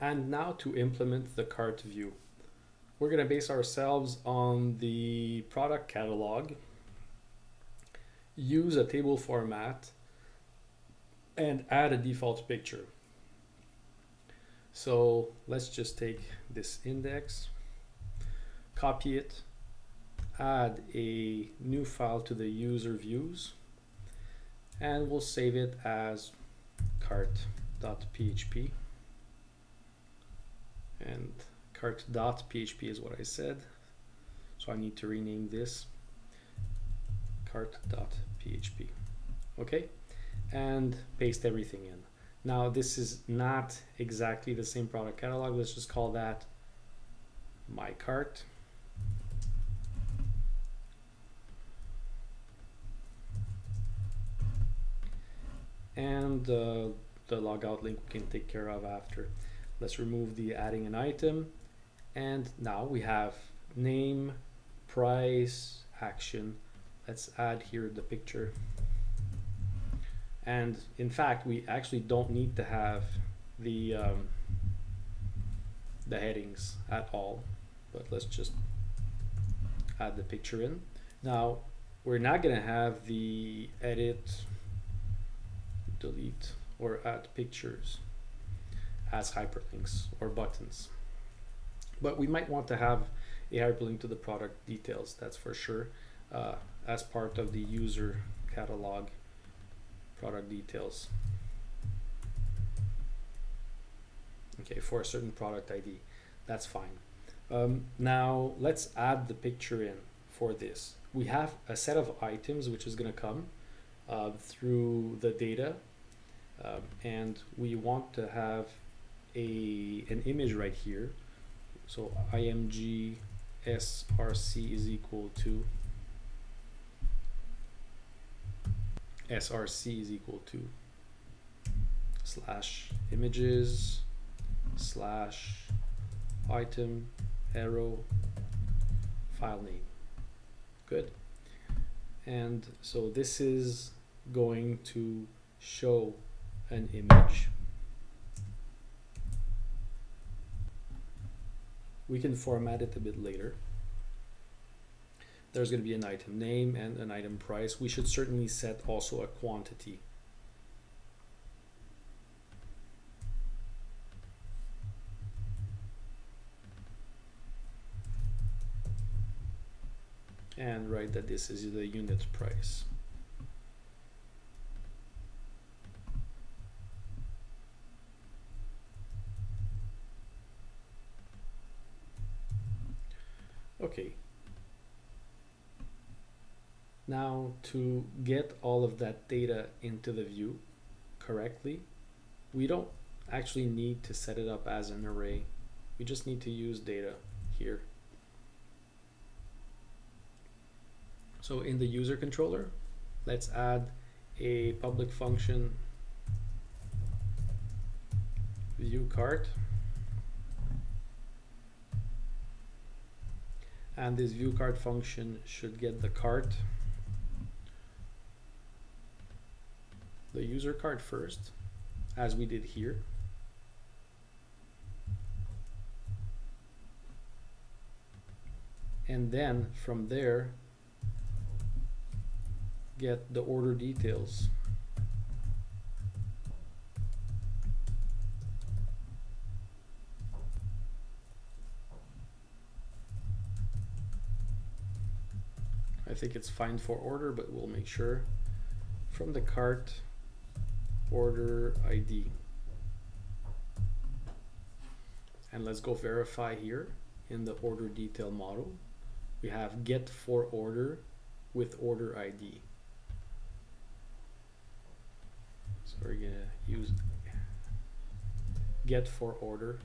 And now to implement the cart view. We're going to base ourselves on the product catalog, use a table format, and add a default picture. So let's just take this index, copy it, add a new file to the user views, and we'll save it as cart.php and cart.php is what I said. So I need to rename this cart.php okay? And paste everything in. Now this is not exactly the same product catalog. Let's just call that my cart. And uh, the logout link we can take care of after. Let's remove the adding an item. And now we have name, price, action. Let's add here the picture. And in fact, we actually don't need to have the, um, the headings at all, but let's just add the picture in. Now, we're not gonna have the edit, delete, or add pictures as hyperlinks or buttons. But we might want to have a hyperlink to the product details, that's for sure, uh, as part of the user catalog product details. Okay, for a certain product ID, that's fine. Um, now let's add the picture in for this. We have a set of items which is going to come uh, through the data um, and we want to have a an image right here. So img src is equal to src is equal to slash images slash item arrow file name. Good. And so this is going to show an image. We can format it a bit later. There's going to be an item name and an item price. We should certainly set also a quantity. And write that this is the unit price. Okay. Now to get all of that data into the view correctly, we don't actually need to set it up as an array. We just need to use data here. So in the user controller, let's add a public function view cart and this view cart function should get the cart the user cart first as we did here. And then from there get the order details think it's fine for order, but we'll make sure from the cart order ID. And let's go verify here in the order detail model. We have get for order with order ID. So we're gonna use get for order,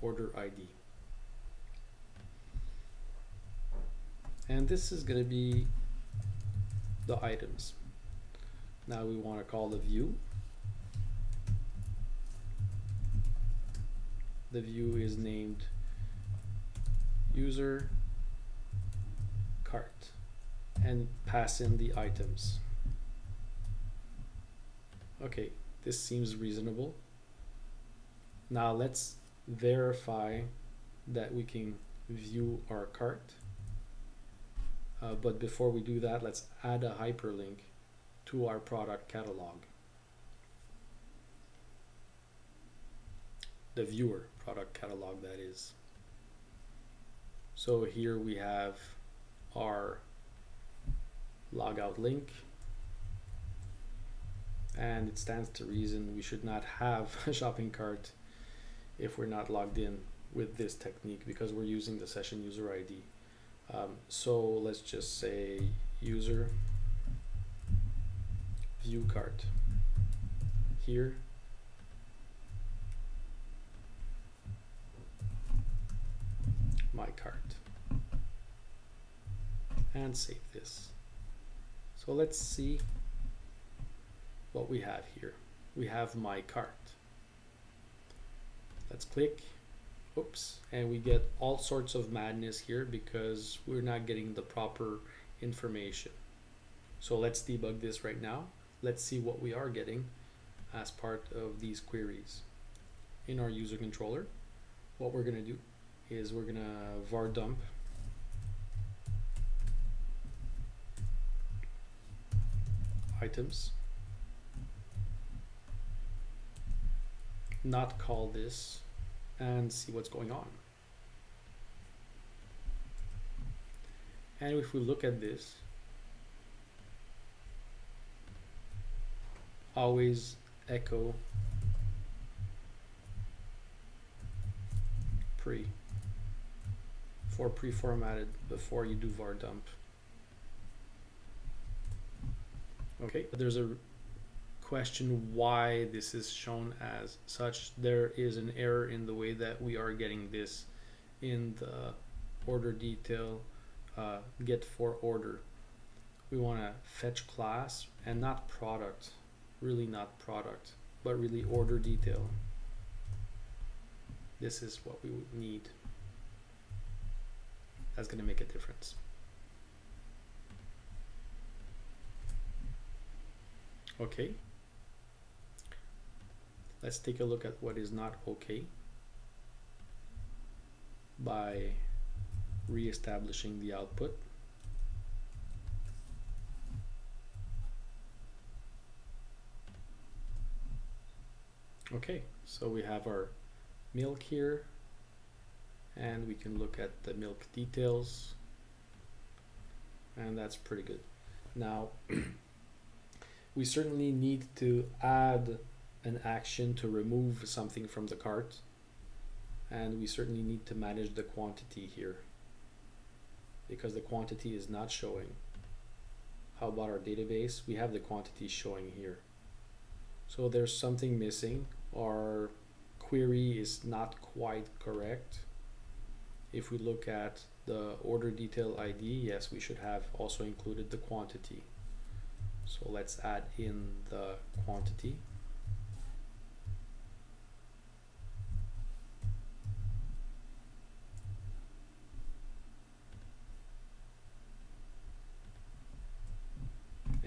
order ID. And this is gonna be the items. Now we want to call the view. The view is named user cart and pass in the items. Okay, this seems reasonable. Now let's verify that we can view our cart. Uh, but before we do that, let's add a hyperlink to our product catalog. The viewer product catalog, that is. So here we have our logout link and it stands to reason we should not have a shopping cart if we're not logged in with this technique because we're using the session user ID. Um, so let's just say user view cart here my cart and save this. So let's see what we have here. We have my cart. Let's click, oops, and we get all sorts of madness here because we're not getting the proper information. So let's debug this right now. Let's see what we are getting as part of these queries. In our user controller, what we're gonna do is we're gonna var dump items not call this and see what's going on. And if we look at this, always echo pre for pre-formatted before you do var dump. Okay, there's a question why this is shown as such. There is an error in the way that we are getting this in the order detail uh, get for order. We want to fetch class and not product, really not product, but really order detail. This is what we would need. That's going to make a difference. Okay. Let's take a look at what is not okay by re-establishing the output. Okay, so we have our milk here and we can look at the milk details and that's pretty good. Now we certainly need to add an action to remove something from the cart and we certainly need to manage the quantity here because the quantity is not showing. How about our database? We have the quantity showing here. So there's something missing. Our query is not quite correct. If we look at the order detail ID, yes, we should have also included the quantity. So let's add in the quantity.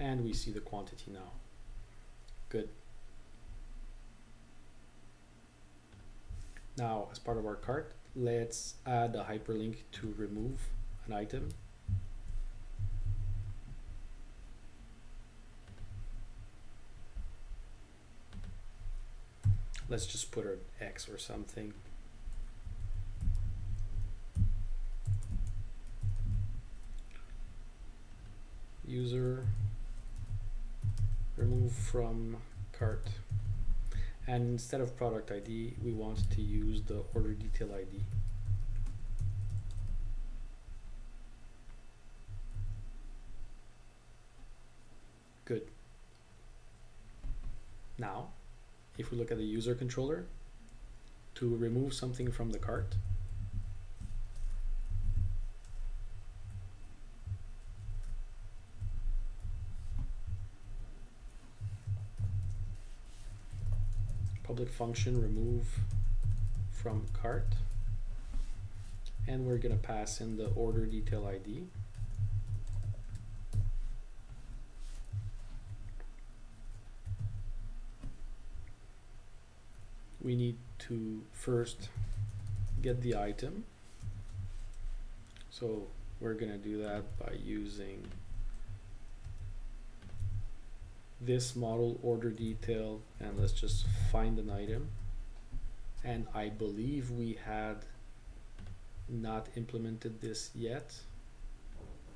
And we see the quantity now. Good. Now, as part of our cart, let's add a hyperlink to remove an item. Let's just put an X or something. User remove from cart. And instead of product ID we want to use the order detail ID good. Now if we look at the user controller to remove something from the cart public function remove from cart and we're going to pass in the order detail ID we need to first get the item. So we're gonna do that by using this model order detail and let's just find an item. And I believe we had not implemented this yet.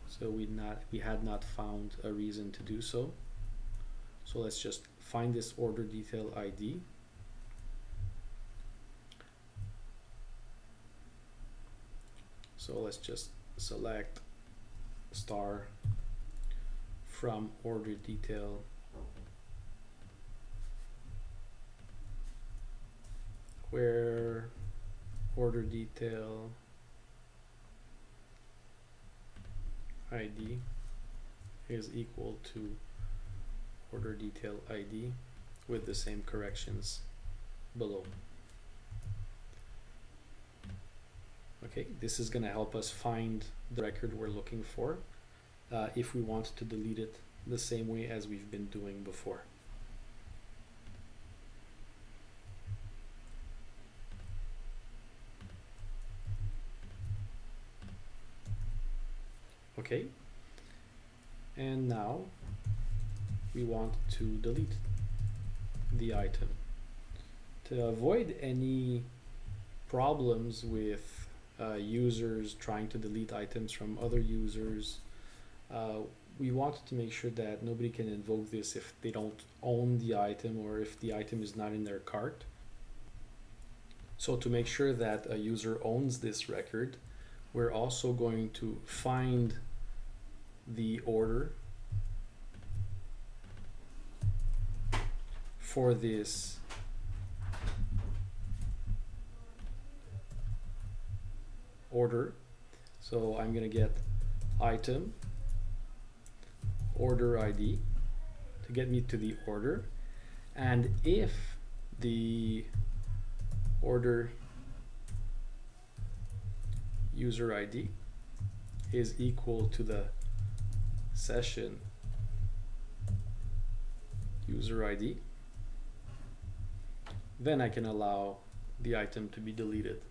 So we not we had not found a reason to do so. So let's just find this order detail ID so let's just select star from order detail where order detail ID is equal to order detail ID with the same corrections below. Okay, this is going to help us find the record we're looking for uh, if we want to delete it the same way as we've been doing before. Okay and now we want to delete the item. To avoid any problems with uh, users trying to delete items from other users uh, we want to make sure that nobody can invoke this if they don't own the item or if the item is not in their cart. So to make sure that a user owns this record we're also going to find the order for this order. So I'm going to get item order ID to get me to the order. And if the order user ID is equal to the session. User ID then I can allow the item to be deleted.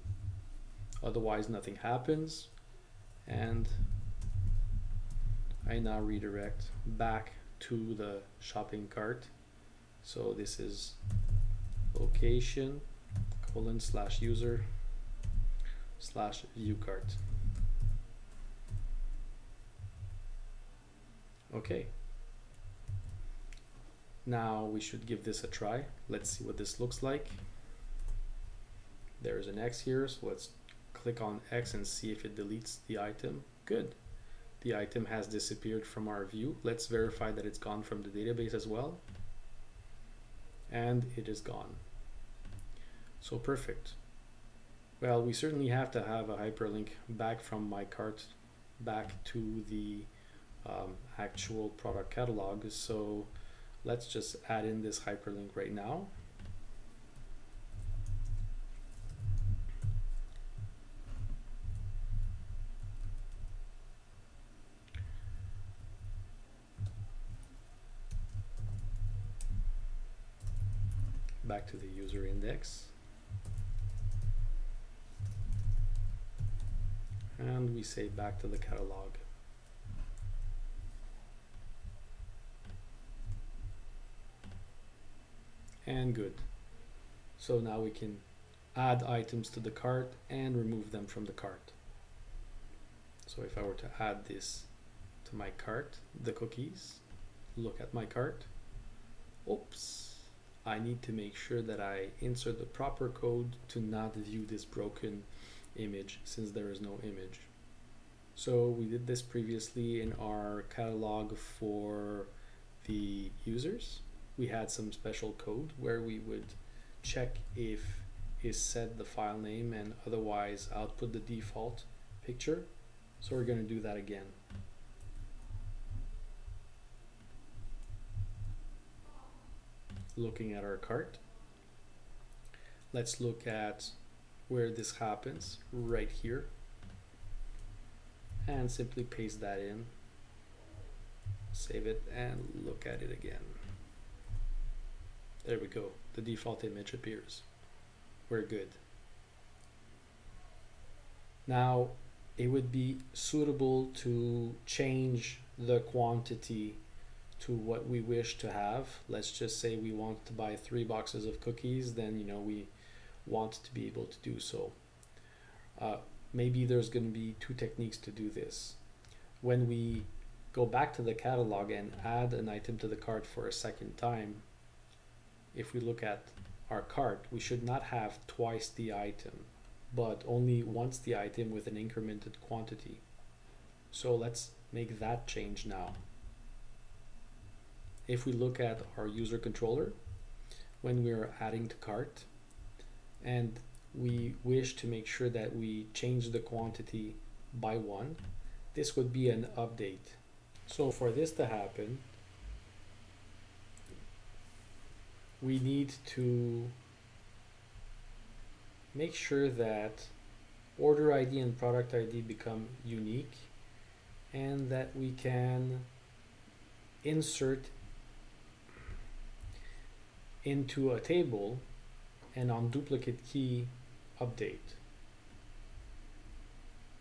Otherwise nothing happens and I now redirect back to the shopping cart. So this is location colon slash user slash view cart Okay. Now we should give this a try. Let's see what this looks like. There's an X here, so let's click on X and see if it deletes the item. Good. The item has disappeared from our view. Let's verify that it's gone from the database as well. And it is gone. So perfect. Well, we certainly have to have a hyperlink back from my cart back to the um, actual product catalog. So let's just add in this hyperlink right now. Back to the user index. And we say back to the catalog. And good. So now we can add items to the cart and remove them from the cart. So if I were to add this to my cart, the cookies, look at my cart, oops, I need to make sure that I insert the proper code to not view this broken image since there is no image. So we did this previously in our catalog for the users we had some special code where we would check if is set the file name and otherwise output the default picture. So we're going to do that again. Looking at our cart. Let's look at where this happens right here and simply paste that in save it and look at it again there we go. The default image appears. we're good. Now, it would be suitable to change the quantity to what we wish to have. Let's just say we want to buy three boxes of cookies, then you know we want to be able to do so. Uh, maybe there's going to be two techniques to do this. When we go back to the catalog and add an item to the cart for a second time, if we look at our cart, we should not have twice the item, but only once the item with an incremented quantity. So let's make that change now. If we look at our user controller, when we're adding to cart, and we wish to make sure that we change the quantity by one, this would be an update. So for this to happen, we need to make sure that order ID and product ID become unique and that we can insert into a table and on duplicate key update.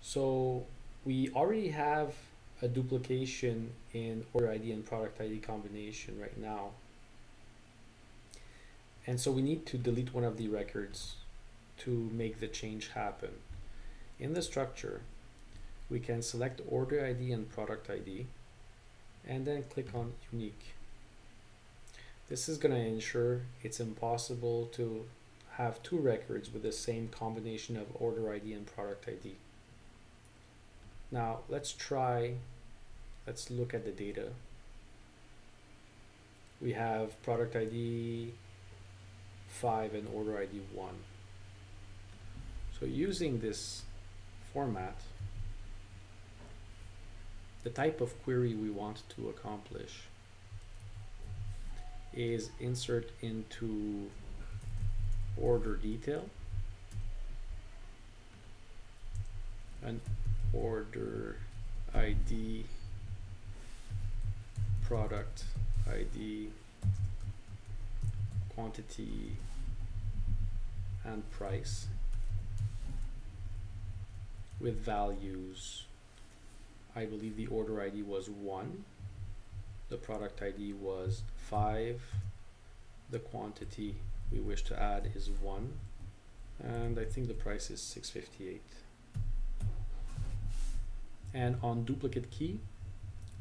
So we already have a duplication in order ID and product ID combination right now. And so we need to delete one of the records to make the change happen. In the structure, we can select order ID and product ID and then click on unique. This is going to ensure it's impossible to have two records with the same combination of order ID and product ID. Now let's try, let's look at the data. We have product ID 5 and order ID 1. So using this format, the type of query we want to accomplish is insert into order detail an order ID product ID quantity and price with values I believe the order ID was 1 the product ID was 5 the quantity we wish to add is 1 and I think the price is 658 and on duplicate key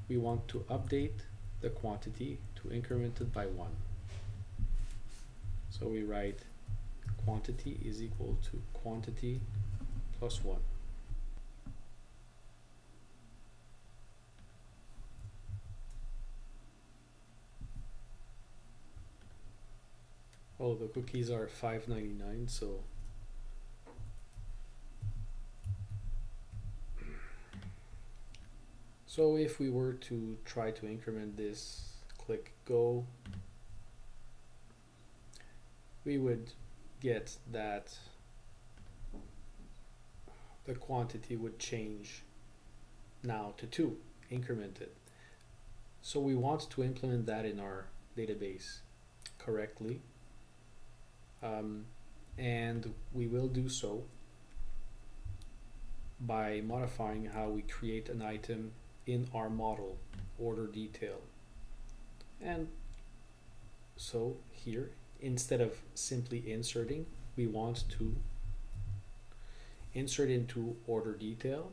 we want to update the quantity to increment it by 1 so we write quantity is equal to quantity plus 1 Oh, the cookies are five ninety nine, so So if we were to try to increment this, click go, we would get that the quantity would change now to 2, incremented. So we want to implement that in our database correctly um, and we will do so by modifying how we create an item in our model order detail and so here instead of simply inserting we want to insert into order detail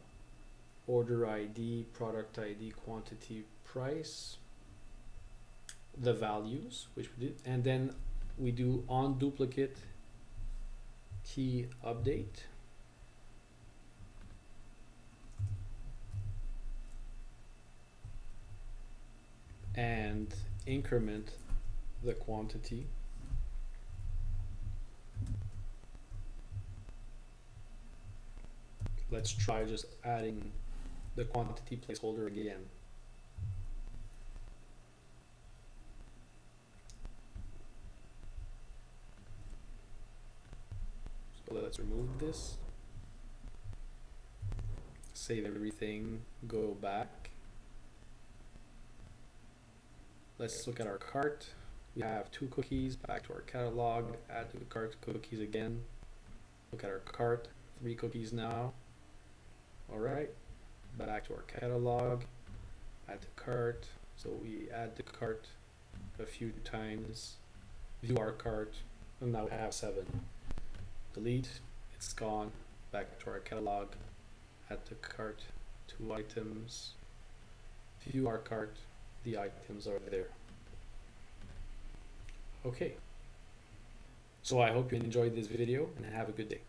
order ID product ID quantity price the values which we did and then we do on duplicate key update. And increment the quantity let's try just adding the quantity placeholder again So let's remove this. Save everything, go back. Let's look at our cart. We have two cookies, back to our catalog, add to the cart cookies again. look at our cart, three cookies now. All right, back to our catalog, add to cart. So we add the cart a few times, view our cart, and now we have seven. Delete, it's gone, back to our catalog, add to cart, two items, view our cart, the items are there. Okay. So I hope you enjoyed this video and have a good day.